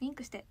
リンクして。